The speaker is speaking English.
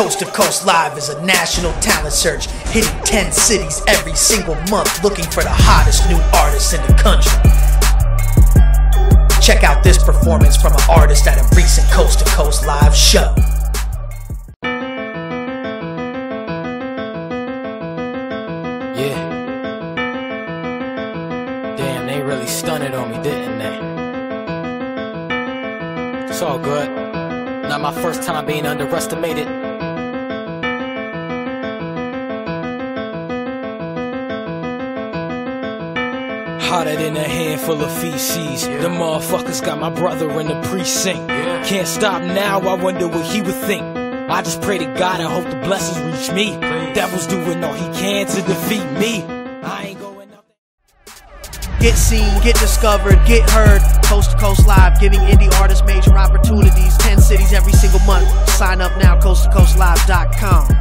Coast to Coast Live is a national talent search, hitting 10 cities every single month, looking for the hottest new artists in the country. Check out this performance from an artist at a recent Coast to Coast Live show. Yeah. Damn, they really stunned on me, didn't they? It's all good. Not my first time being underestimated. Hotter than a handful of feces. The motherfuckers got my brother in the precinct. Can't stop now, I wonder what he would think. I just pray to God and hope the blessings reach me. Devil's doing all he can to defeat me. I ain't going up Get seen, get discovered, get heard. Coast to Coast Live, giving indie artists major opportunities. 10 cities every single month. Sign up now, coasttocoastlive.com.